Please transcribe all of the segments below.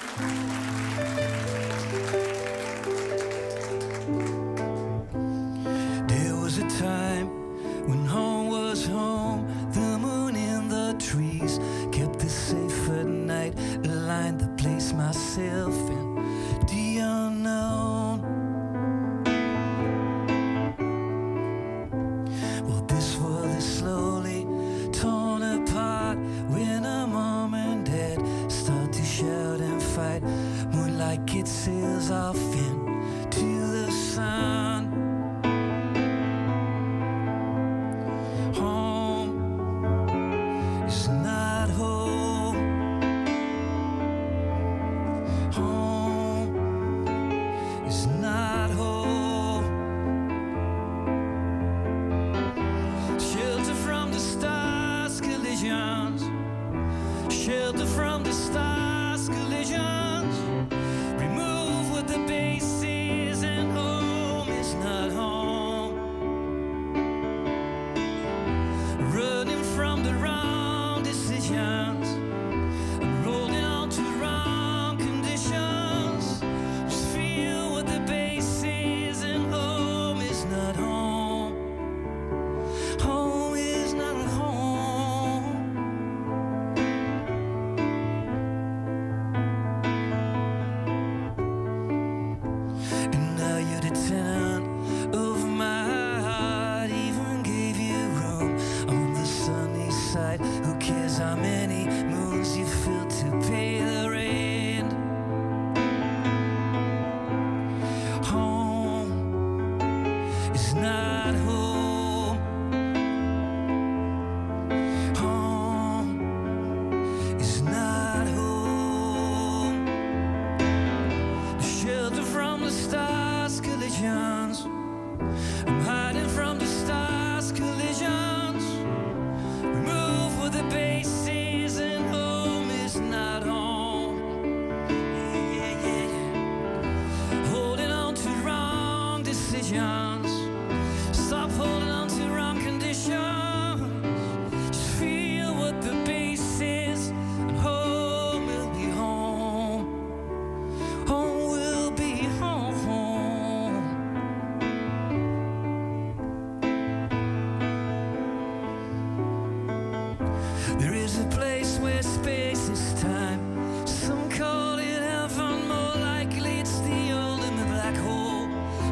There was a time when home was home, the moon in the trees kept us safe at night, lined the place myself like it sails off into the sun. Home is not home. Home is not home. Shelter from the stars collisions. Shelter from the stars collisions. is not home. Home is not home. Shelter from the stars collisions. I'm hiding from the stars collisions. Remove what the base and home is not home. young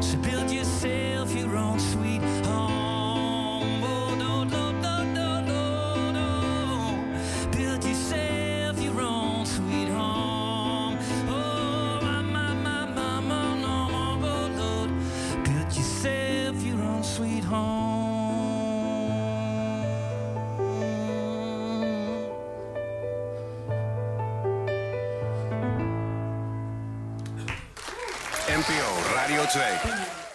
should be NPO Radio 2.